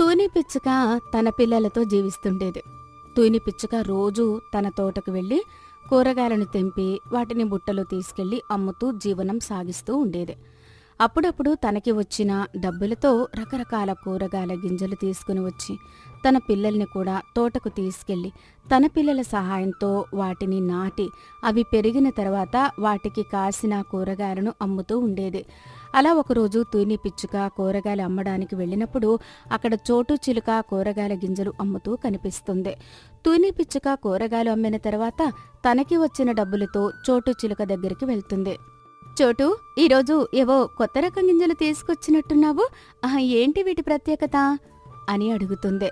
తూని పిచ్చుక తన పిల్లలతో జీవిస్తుండేది. తూని పిచ్చుక రోజూ తన తోటకు వెళ్ళి కూరగాయలను తెంపి వాటిని బుట్టలో తీసుకెళ్ళి అమ్ముతూ జీవనం సాగిస్తూ ఉండేది. అప్పుడప్పుడు తనకి వచ్చిన డబ్బులతో రకరకాల కూరగాయల గింజలు తీసుకుని వచ్చి తన పిల్లల్ని కూడా తోటకు తీసుకెళ్ళి తన పిల్లల సహాయంతో వాటిని నాటి అవి పెరిగిన తర్వాత వాటికి కాసిన కూరగాయలను అమ్ముతూ ఉండేది. అలా ఒకరోజు తూని పిచ్చుక కూరగాయలు అమ్మడానికి వెళ్ళినప్పుడు అక్కడ చోటు చిలుక కూరగాయల గింజలు అమ్ముతూ కనిపిస్తుంది. తూని పిచ్చుక కూరగాయలు అమ్మిన తర్వాత తనకి వచ్చిన డబ్బులతో చోటు చిలుక దగ్గరికి వెళ్తుంది. చోటు ఈరోజు ఏవో కొత్త రకం గింజలు తీసుకొచ్చినట్టున్నావు. ఆహా, ఏంటి వీటి ప్రత్యేకత? అని అడుగుతుంది.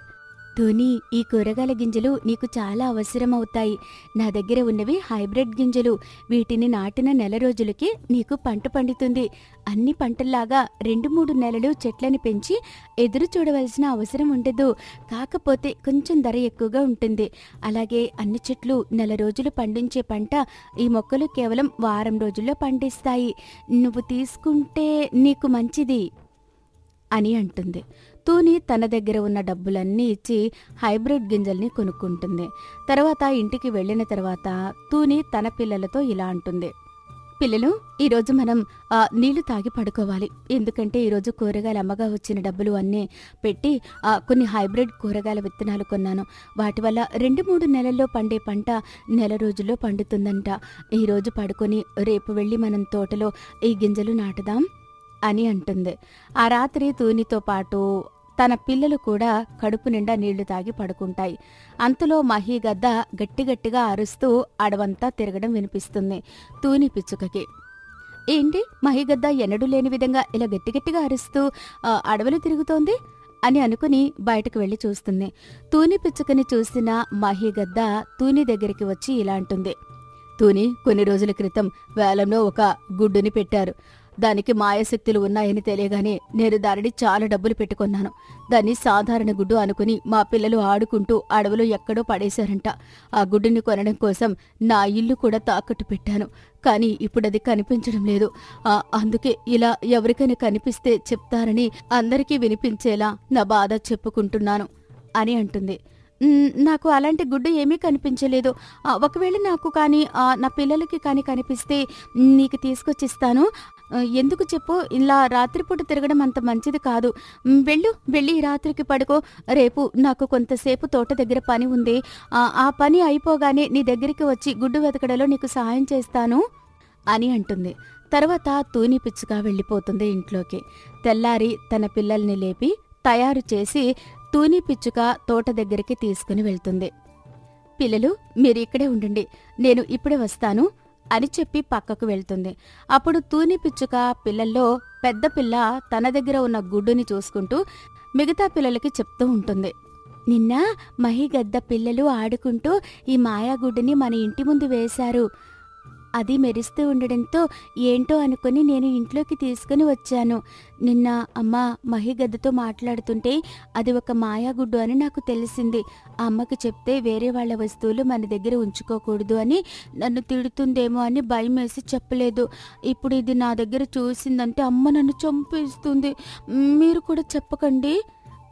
ధోని ఈ కూరగాయల గింజలు నీకు చాలా అవసరం అవుతాయి నా దగ్గర ఉన్నవి హైబ్రిడ్ గింజలు. వీటిని నాటిన నెల రోజులకి నీకు పంట పండుతుంది. అన్ని పంటల్లాగా రెండు మూడు నెలలు చెట్లని పెంచి ఎదురు చూడవలసిన అవసరం ఉండదు. కాకపోతే కొంచెం ధర ఎక్కువగా ఉంటుంది. అలాగే అన్ని చెట్లు నెల రోజులు పండించే పంట ఈ మొక్కలు కేవలం వారం రోజుల్లో పండిస్తాయి. నువ్వు తీసుకుంటే నీకు మంచిది అని అంటుంది. తూని తన దగ్గర ఉన్న డబ్బులన్నీ ఇచ్చి హైబ్రిడ్ గింజల్ని కొనుక్కుంటుంది. తర్వాత ఇంటికి వెళ్ళిన తర్వాత తూని తన పిల్లలతో ఇలా అంటుంది. పిల్లలు ఈరోజు మనం ఆ, నీళ్ళు తాగి పడుకోవాలి. ఎందుకంటే ఈరోజు కూరగాయలు అమ్మగా వచ్చిన డబ్బులు అన్నీ పెట్టి ఆ, కొన్ని హైబ్రిడ్ కూరగాయల విత్తనాలు కొన్నాను. వాటి వల్ల రెండు మూడు నెలల్లో పండే పంట నెల రోజుల్లో పండుతుందంట. ఈరోజు పడుకొని రేపు వెళ్ళి మనం తోటలో ఈ గింజలు నాటుదాం అని అంటుంది. ఆ రాత్రి తూనితో పాటు తన పిల్లలు కూడా కడుపు నిండా నీళ్ళు తాగి పడుకుంటాయి. అంతలో మహీగద్ద గట్టిగట్టిగా అరుస్తూ అడవంతా తిరగడం వినిపిస్తుంది. తూని పిచ్చుకకి. ఏంటి? మహిగద్ద ఎన్నడూ లేని విధంగా ఇలా గట్టిగట్టిగా అరుస్తూ అడవులు తిరుగుతోంది? అని అనుకుని బయటకు వెళ్ళి చూస్తుంది. తూని పిచ్చుకని చూసిన మహిగద్ద తూని దగ్గరికి వచ్చి ఇలా అంటుంది. తూని కొన్ని రోజుల క్రితం వేలంలో ఒక గుడ్డుని పెట్టారు. దానికి మాయశక్తులు ఉన్నాయని తెలియగానే నేను దానిని చాలా డబ్బులు పెట్టుకున్నాను. దాన్ని సాధారణ గుడ్డు అనుకుని మా పిల్లలు ఆడుకుంటూ అడవిలో ఎక్కడో పడేశారంట. ఆ గుడ్డుని కొనడం కోసం నా ఇల్లు కూడా తాకట్టు పెట్టాను. కానీ ఇప్పుడు అది కనిపించడం లేదు. ఆ, అందుకే ఇలా ఎవరికైనా కనిపిస్తే చెప్తారని అందరికీ వినిపించేలా నా బాధ చెప్పుకుంటున్నాను అని అంటుంది. నాకు అలాంటి గుడ్డు ఏమీ కనిపించలేదు. ఒకవేళ నాకు కానీ నా పిల్లలకి కానీ కనిపిస్తే నీకు తీసుకొచ్చిస్తాను. ఎందుకు చెప్పు ఇలా రాత్రిపూట తిరగడం అంత మంచిది కాదు. వెళ్ళు వెళ్ళి రాత్రికి పడుకో. రేపు నాకు కొంతసేపు తోట దగ్గర పని ఉంది. ఆ, ఆ పని అయిపోగానే నీ దగ్గరికి వచ్చి గుడ్డు వెతకడంలో నీకు సహాయం చేస్తాను అని అంటుంది. తర్వాత తూని పిచ్చుగా వెళ్ళిపోతుంది ఇంట్లోకి. తెల్లారి తన పిల్లల్ని లేపి తయారు చేసి తూని పిచ్చుక తోట దగ్గరికి తీసుకుని వెళ్తుంది. పిల్లలు మీరు ఇక్కడే ఉండండి నేను ఇప్పుడే వస్తాను అని చెప్పి పక్కకు వెళ్తుంది. అప్పుడు తూని పిచ్చుక పిల్లల్లో పెద్ద పిల్ల తన దగ్గర ఉన్న గుడ్డుని చూసుకుంటూ మిగతా పిల్లలకి చెప్తూ ఉంటుంది. నిన్న మహిగద్ద పిల్లలు ఆడుకుంటూ ఈ మాయాగుడ్డుని మన ఇంటి ముందు వేశారు. అది మెరుస్తూ ఉండడంతో ఏంటో అనుకుని నేను ఇంట్లోకి తీసుకుని వచ్చాను. నిన్న అమ్మ మహిగద్దతో మాట్లాడుతుంటే అది ఒక మాయాగుడ్డు అని నాకు తెలిసింది. ఆ అమ్మకి చెప్తే వేరే వాళ్ళ వస్తువులు మన దగ్గర ఉంచుకోకూడదు అని నన్ను తిడుతుందేమో అని భయం వేసి చెప్పలేదు. ఇప్పుడు ఇది నా దగ్గర చూసిందంటే అమ్మ నన్ను చంపేస్తుంది. మీరు కూడా చెప్పకండి.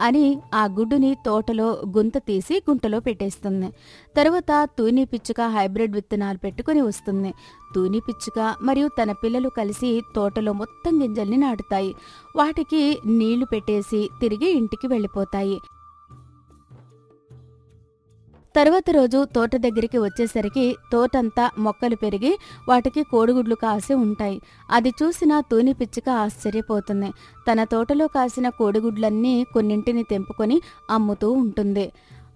అని ఆ గుడ్డుని తోటలో గుంత తీసి గుంటలో పెట్టేస్తుంది. తర్వాత తూని పిచ్చుక హైబ్రిడ్ విత్తనాలు పెట్టుకుని వస్తుంది. తూని పిచ్చుక మరియు తన పిల్లలు కలిసి తోటలో మొత్తం గింజల్ని నాటుతాయి. వాటికి నీళ్ళు పెట్టేసి తిరిగి ఇంటికి వెళ్ళిపోతాయి. తర్వాత రోజు తోట దగ్గరికి వచ్చేసరికి తోటంతా మొక్కలు పెరిగి వాటికి కోడిగుడ్లు కాసి ఉంటాయి. అది చూసిన తూని పిచ్చిక ఆశ్చర్యపోతుంది. తన తోటలో కాసిన కోడిగుడ్లన్నీ కొన్నింటిని తెంపుకొని అమ్ముతూ ఉంటుంది.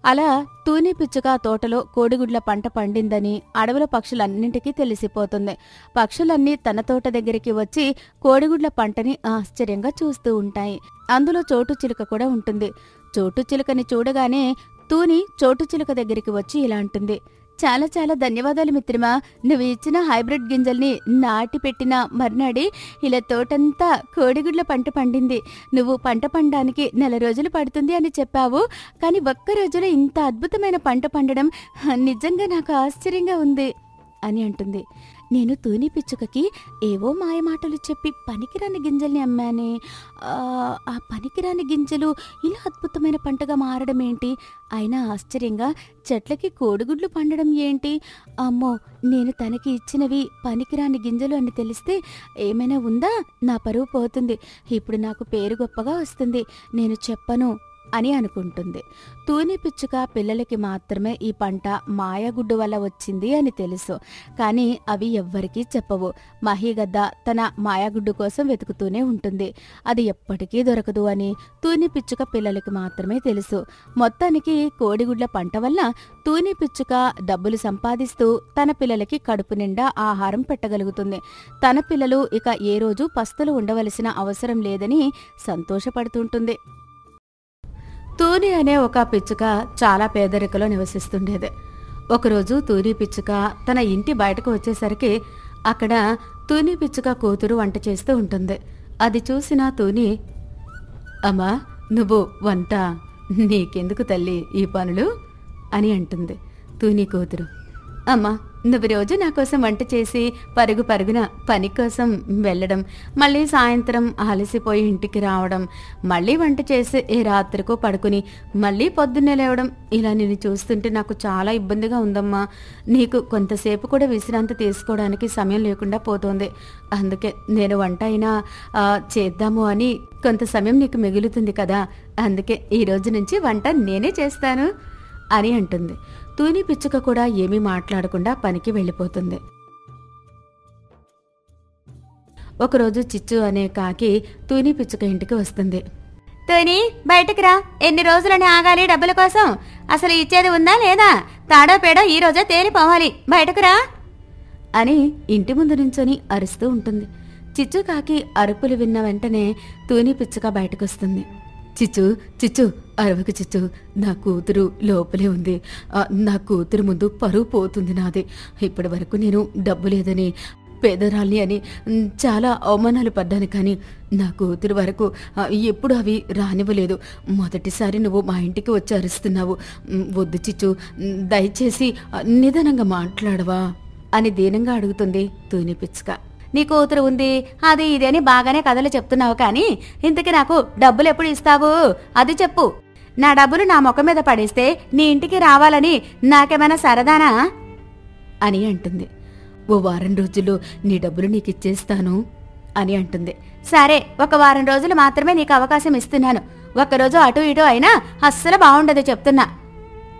అలా తూని పిచ్చుక తోటలో కోడిగుడ్ల పంట పండిందని అడవుల పక్షులన్నింటికీ తెలిసిపోతుంది. పక్షులన్నీ తన తోట దగ్గరికి వచ్చి కోడిగుడ్ల పంటని ఆశ్చర్యంగా చూస్తూ ఉంటాయి. అందులో చోటు చిలుక కూడా ఉంటుంది. చోటు చిలుకని చూడగానే తూని చోటు చిలుక దగ్గరికి వచ్చి ఇలా అంటుంది. చాలా చాలా ధన్యవాదాలు మిత్రమా. నువ్వు ఇచ్చిన హైబ్రిడ్ గింజల్ని నాటి పెట్టిన మర్నాడే ఇలా తోటంతా కోడిగుడ్ల పంట పండింది. నువ్వు పంట పండడానికి నెల రోజులు పడుతుంది అని చెప్పావు. కానీ ఒక్క రోజులో ఇంత అద్భుతమైన పంట పండడం నిజంగా నాకు ఆశ్చర్యంగా ఉంది. అని అంటుంది. నేను తూని పిచ్చుకకి ఏవో మాయమాటలు చెప్పి పనికిరాని గింజల్ని అమ్మానే. ఆ, పనికిరాని గింజలు ఇలా అద్భుతమైన పంటగా మారడం ఏంటి? అయినా ఆశ్చర్యంగా చెట్లకి కోడిగుడ్లు పండడం ఏంటి? అమ్మో నేను తనకి ఇచ్చినవి పనికిరాని గింజలు అని తెలిస్తే ఏమైనా ఉందా? నా పరువు పోతుంది. ఇప్పుడు నాకు పేరు గొప్పగా వస్తుంది. నేను చెప్పను. అని అనుకుంటుంది. తూని పిచ్చుక పిల్లలకి మాత్రమే ఈ పంట మాయగుడ్డు వల్ల వచ్చింది అని తెలుసు. కానీ అవి ఎవ్వరికీ చెప్పవు. మహిగద్ద తన మాయగుడ్డు కోసం వెతుకుతూనే ఉంటుంది. అది ఎప్పటికీ దొరకదు అని తూని పిచ్చుక పిల్లలకి మాత్రమే తెలుసు. మొత్తానికి కోడిగుడ్ల పంట వల్ల తూని పిచ్చుక డబ్బులు సంపాదిస్తూ తన పిల్లలకి కడుపు నిండా ఆహారం పెట్టగలుగుతుంది. తన పిల్లలు ఇక ఏ రోజు పస్తులు ఉండవలసిన అవసరం లేదని సంతోషపడుతుంటుంది. తూని అనే ఒక పిచ్చుక చాలా పేదరికలో నివసిస్తుండేది. ఒకరోజు తూని పిచ్చుక తన ఇంటి బయటకు వచ్చేసరికి అక్కడ తూని పిచ్చుక కూతురు వంట చేస్తూ ఉంటుంది. అది చూసిన తూని అమ్మా నువ్వు వంట నీకెందుకు తల్లి ఈ పనులు? అని అంటుంది తూని కూతురు. అమ్మా నువ్వు రోజు నా కోసం వంట చేసి పరుగు పరుగున పని కోసం వెళ్ళడం మళ్ళీ సాయంత్రం అలసిపోయి ఇంటికి రావడం మళ్ళీ వంట చేసి ఏ రాత్రికో పడుకుని మళ్ళీ పొద్దున్నే లేవడం ఇలా నేను చూస్తుంటే నాకు చాలా ఇబ్బందిగా ఉందమ్మా. నీకు కొంతసేపు కూడా విశ్రాంతి తీసుకోవడానికి సమయం లేకుండా పోతుంది. అందుకే నేను వంట అయినా చేద్దాము అని కొంత సమయం నీకు మిగులుతుంది కదా. అందుకే ఈ రోజు నుంచి వంట నేనే చేస్తాను అని అంటుంది. తూని పిచ్చుక కూడా ఏమీ మాట్లాడకుండా పనికి వెళ్ళిపోతుంది. ఒకరోజు చిచ్చు అనే కాకి తూని పిచ్చుక ఇంటికి వస్తుంది. తూని బయటకు రా. ఎన్ని రోజులని ఆగాలి డబ్బుల కోసం? అసలు ఇచ్చేది ఉందా లేదా? తాడో పేడో ఈ రోజే తేలిపోవాలి. బయటకు రా. అని ఇంటి ముందు నుంచొని అరుస్తూ ఉంటుంది. చిచ్చు కాకి అరుపులు విన్న వెంటనే తూని పిచ్చుక బయటకొస్తుంది. చిచ్చు చిచ్చు అరవక చిచ్చు నా కూతురు లోపలే ఉంది. నా కూతురు ముందు పరువు పోతుంది నాది. ఇప్పటి వరకు నేను డబ్బు లేదని పేదరాల్ని అని చాలా అవమానాలు పడ్డాను కానీ నా కూతురు వరకు ఎప్పుడు అవి రానివ్వలేదు. మొదటిసారి నువ్వు మా ఇంటికి వచ్చి అరుస్తున్నావు. వద్దు చిచ్చు దయచేసి నిదానంగా మాట్లాడవా? అని దీనంగా అడుగుతుంది తూని పిచ్చుక. నీ కూతురు ఉంది అది ఇది అని బాగానే కథలు చెప్తున్నావు కానీ ఇంతకి నాకు డబ్బులు ఎప్పుడు ఇస్తావు? అది చెప్పు. నా డబ్బులు నా ముఖం మీద పడేస్తే నీ ఇంటికి రావాలని నాకేమైనా సరదానా? అని అంటుంది. ఓ వారం రోజుల్లో నీ డబ్బులు నీకు ఇచ్చేస్తాను అని అంటుంది. సరే ఒక వారం రోజులు మాత్రమే నీకు అవకాశం ఇస్తున్నాను. ఒక్కరోజు అటు ఇటు అయినా అస్సలు బాగుండదు చెప్తున్నా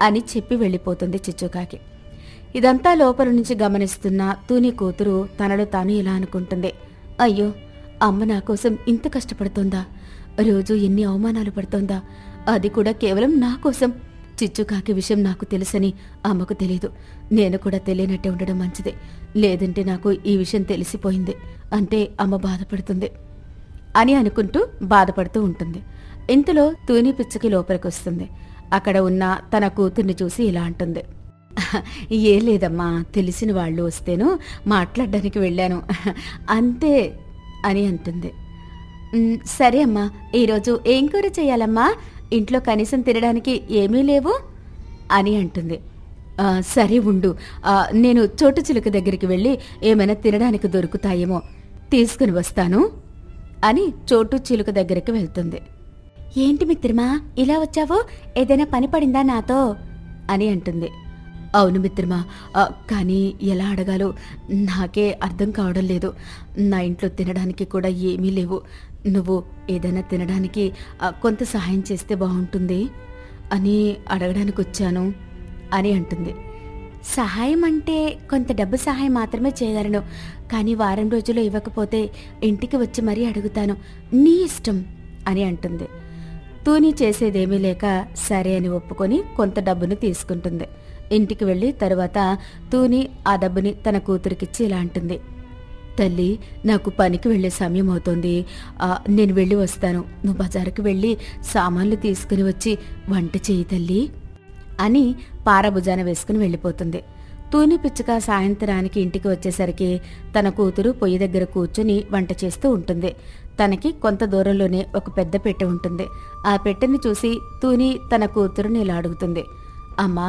అని చెప్పి వెళ్ళిపోతుంది చిచ్చుకాకి. ఇదంతా లోపల నుంచి గమనిస్తున్న తూని కూతురు తనలో తాను ఇలా అనుకుంటుంది. అయ్యో అమ్మ నా కోసం ఇంత కష్టపడుతోందా? రోజు ఎన్ని అవమానాలు పడుతోందా? అది కూడా కేవలం నా కోసం. చిచ్చుకాకి విషయం నాకు తెలుసని అమ్మకు తెలియదు నేను కూడా తెలియనట్టే ఉండడం మంచిదే. లేదంటే నాకు ఈ విషయం తెలిసిపోయింది. అంటే అమ్మ బాధపడుతుంది అని అనుకుంటూ బాధపడుతూ ఉంటుంది. ఇంతలో తూని పిచ్చుకి లోపలికి వస్తుంది అక్కడ ఉన్న తన కూతుర్ని చూసి ఇలా అంటుంది. ఏం లేదమ్మా తెలిసిన వాళ్ళు వస్తేను మాట్లాడడానికి వెళ్ళాను. అంతే అని అంటుంది. సరే అమ్మా ఈరోజు ఏం కూర చేయాలమ్మా? ఇంట్లో కనీసం తినడానికి ఏమీ లేవు అని అంటుంది. సరే ఉండు. నేను చోటు చిలుక దగ్గరికి వెళ్ళి ఏమైనా తినడానికి దొరుకుతాయేమో తీసుకుని వస్తాను అని చోటు చిలుక దగ్గరికి వెళ్తుంది. ఏంటి మిత్రమా ఇలా వచ్చావు? ఏదైనా పని పడిందా నాతో? అని అంటుంది. అవును మిత్రమా. కానీ ఎలా అడగాలో నాకే అర్థం కావడం లేదు. నా ఇంట్లో తినడానికి కూడా ఏమీ లేవు. నువ్వు ఏదైనా తినడానికి కొంత సహాయం చేస్తే బాగుంటుంది అని అడగడానికి వచ్చాను అని అంటుంది. సహాయం అంటే కొంత డబ్బు సహాయం మాత్రమే చేయగలను కానీ వారం రోజుల్లో ఇవ్వకపోతే ఇంటికి వచ్చి మరీ అడుగుతాను నీ ఇష్టం అని అంటుంది. తూని చేసేదేమీ లేక సరే అని ఒప్పుకొని కొంత డబ్బును తీసుకుంటుంది. ఇంటికి వెళ్ళి తరువాత తూని ఆ డబ్బుని తన కూతురికిచ్చి ఇలా అంటుంది. తల్లి నాకు పనికి వెళ్ళే సమయం అవుతోంది. నేను వెళ్ళి వస్తాను. నువ్వు బజారుకు వెళ్ళి సామాన్లు తీసుకుని వచ్చి వంట చేయి తల్లి అని పారభుజాన వేసుకుని వెళ్ళిపోతుంది. తూని పిచ్చుక సాయంత్రానికి ఇంటికి వచ్చేసరికి తన కూతురు పొయ్యి దగ్గర కూర్చుని వంట చేస్తూ ఉంటుంది. తనకి కొంత దూరంలోనే ఒక పెద్ద పెట్టె ఉంటుంది. ఆ పెట్టెని చూసి తూని తన కూతురుని ఇలా అడుగుతుంది. అమ్మా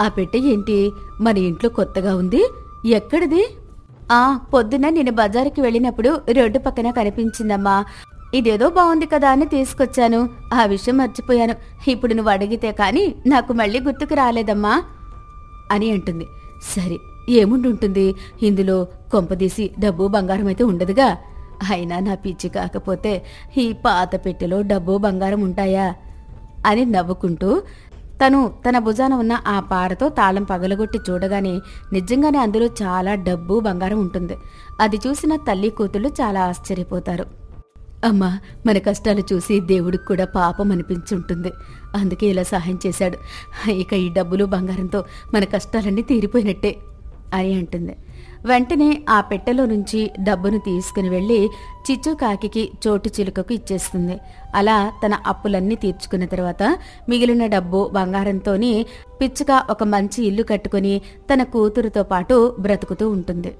ఆ పెట్టె ఏంటి? మన ఇంట్లో కొత్తగా ఉంది? ఎక్కడిది? ఆ పొద్దున నేను బజారుకి వెళ్ళినప్పుడు రోడ్డు పక్కన కనిపించిందమ్మా. ఇదేదో బాగుంది కదా అని తీసుకొచ్చాను. ఆ విషయం మర్చిపోయాను. ఇప్పుడు నువ్వు అడిగితే కానీ నాకు మళ్ళీ గుర్తుకు రాలేదమ్మా అని అంటుంది. సరే ఏముండుంటుంది? ఇందులో కొంపదీసి డబ్బు బంగారం అయితే ఉండదుగా. అయినా నా పిచ్చి కాకపోతే ఈ పాత పెట్టెలో డబ్బు బంగారం ఉంటాయా? అని నవ్వుకుంటూ తను తన భుజాన ఉన్న ఆ పారతో తాళం పగలగొట్టి చూడగానే నిజంగానే అందులో చాలా డబ్బు బంగారం ఉంటుంది. అది చూసిన తల్లి కూతుళ్ళు చాలా ఆశ్చర్యపోతారు. అమ్మా మన కష్టాలు చూసి దేవుడికి కూడా పాపం అనిపించుంటుంది. అందుకే ఇలా సహాయం చేశాడు. ఇక ఈ డబ్బులు బంగారంతో మన కష్టాలన్నీ తీరిపోయినట్టే. అని అంటుంది. వెంటనే ఆ పెట్టెలో నుంచి డబ్బును తీసుకుని వెళ్ళి చిచ్చు కాకికి చోటు చిలుకకు ఇచ్చేస్తుంది. అలా తన అప్పులన్నీ తీర్చుకున్న తర్వాత మిగిలిన డబ్బు బంగారంతోని పిచ్చుక ఒక మంచి ఇల్లు కట్టుకుని తన కూతురుతో పాటు బ్రతుకుతూ ఉంటుంది.